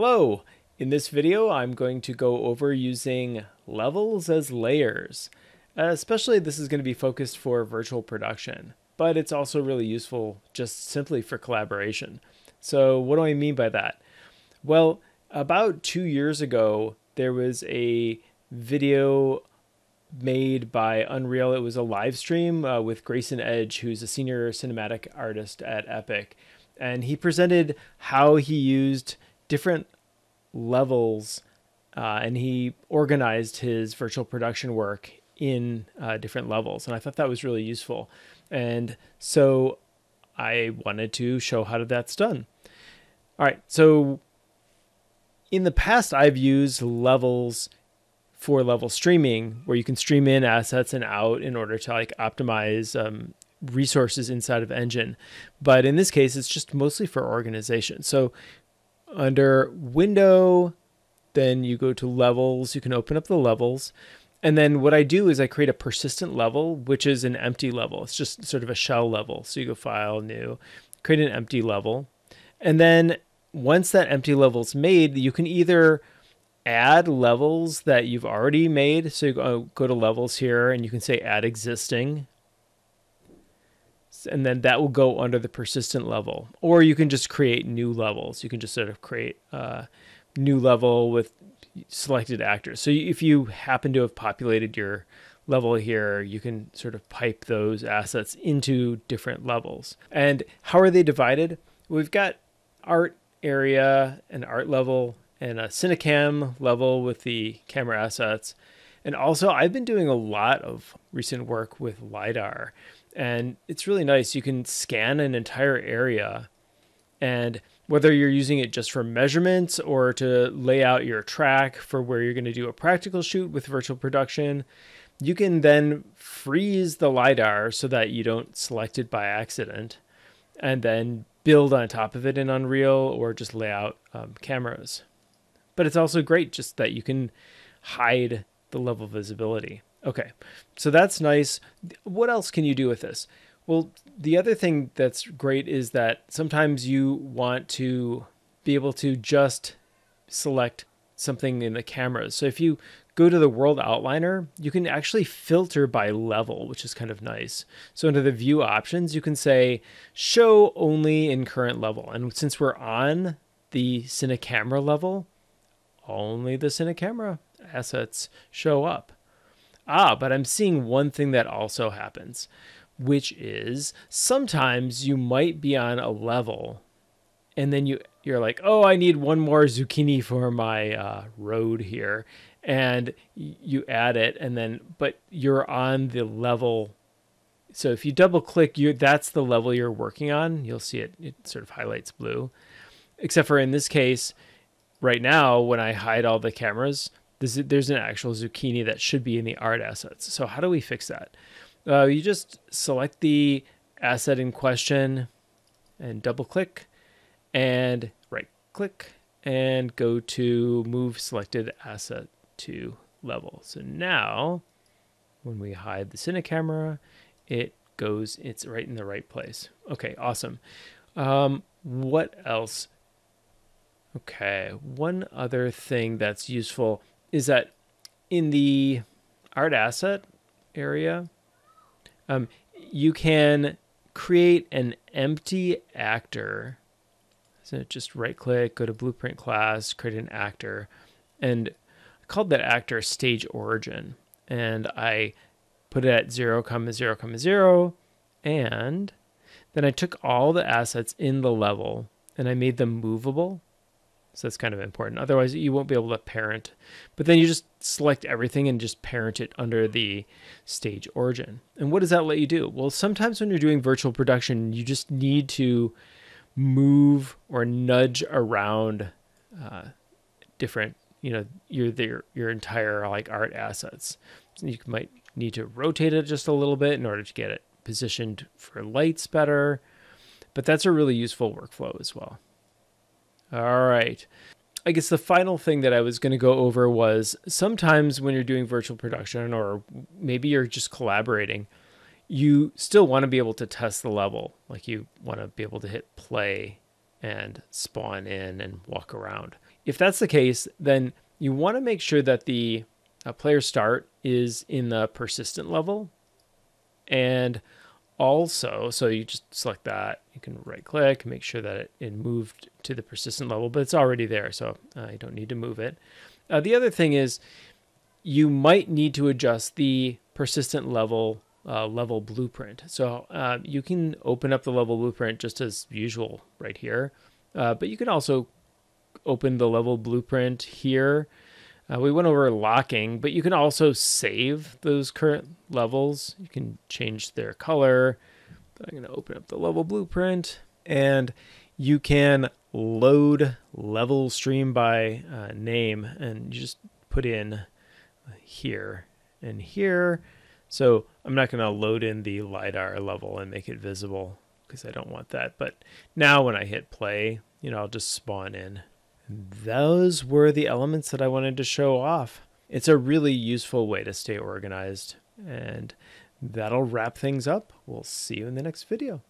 Hello! In this video, I'm going to go over using levels as layers. Especially this is going to be focused for virtual production, but it's also really useful just simply for collaboration. So what do I mean by that? Well, about two years ago, there was a video made by Unreal. It was a live stream uh, with Grayson Edge, who's a senior cinematic artist at Epic. And he presented how he used different levels uh, and he organized his virtual production work in uh, different levels. And I thought that was really useful. And so I wanted to show how that's done. All right. So in the past, I've used levels for level streaming where you can stream in assets and out in order to like optimize um, resources inside of engine but in this case it's just mostly for organization so under window, then you go to levels, you can open up the levels. And then what I do is I create a persistent level, which is an empty level. It's just sort of a shell level. So you go file, new, create an empty level. And then once that empty level is made, you can either add levels that you've already made. So you go, oh, go to levels here and you can say add existing and then that will go under the persistent level. Or you can just create new levels. You can just sort of create a new level with selected actors. So if you happen to have populated your level here, you can sort of pipe those assets into different levels. And how are they divided? We've got art area, an art level, and a Cinecam level with the camera assets. And also, I've been doing a lot of recent work with LiDAR and it's really nice. You can scan an entire area, and whether you're using it just for measurements or to lay out your track for where you're going to do a practical shoot with virtual production, you can then freeze the LiDAR so that you don't select it by accident and then build on top of it in Unreal or just lay out um, cameras. But it's also great just that you can hide the level of visibility. Okay, so that's nice. What else can you do with this? Well, the other thing that's great is that sometimes you want to be able to just select something in the cameras. So if you go to the world outliner, you can actually filter by level, which is kind of nice. So under the view options, you can say show only in current level. And since we're on the Cinecamera level, only the Cinecamera assets show up. Ah, but I'm seeing one thing that also happens, which is sometimes you might be on a level and then you you're like, "Oh, I need one more zucchini for my uh, road here." And you add it and then but you're on the level so if you double click you that's the level you're working on. You'll see it it sort of highlights blue. Except for in this case, right now when I hide all the cameras, there's, there's an actual zucchini that should be in the art assets. So how do we fix that? Uh, you just select the asset in question and double click and right click and go to move selected asset to level. So now when we hide the cine camera, it goes, it's right in the right place. Okay, awesome. Um, what else? Okay, one other thing that's useful is that in the art asset area, um, you can create an empty actor. So just right click, go to blueprint class, create an actor, and I called that actor stage origin. And I put it at 0, comma 0, comma 0, and then I took all the assets in the level and I made them movable. So that's kind of important. Otherwise, you won't be able to parent. But then you just select everything and just parent it under the stage origin. And what does that let you do? Well, sometimes when you're doing virtual production, you just need to move or nudge around uh, different, you know, your your your entire like art assets. So you might need to rotate it just a little bit in order to get it positioned for lights better. But that's a really useful workflow as well. All right. I guess the final thing that I was going to go over was sometimes when you're doing virtual production or maybe you're just collaborating, you still want to be able to test the level. Like you want to be able to hit play and spawn in and walk around. If that's the case, then you want to make sure that the uh, player start is in the persistent level. And also, so you just select that, you can right click, make sure that it, it moved to the persistent level, but it's already there, so uh, you don't need to move it. Uh, the other thing is you might need to adjust the persistent level uh, level blueprint. So uh, you can open up the level blueprint just as usual right here, uh, but you can also open the level blueprint here. Uh, we went over locking, but you can also save those current levels. You can change their color. I'm going to open up the level blueprint and you can load level stream by uh, name and you just put in here and here. So I'm not going to load in the LiDAR level and make it visible because I don't want that. But now when I hit play, you know, I'll just spawn in. Those were the elements that I wanted to show off. It's a really useful way to stay organized. And that'll wrap things up. We'll see you in the next video.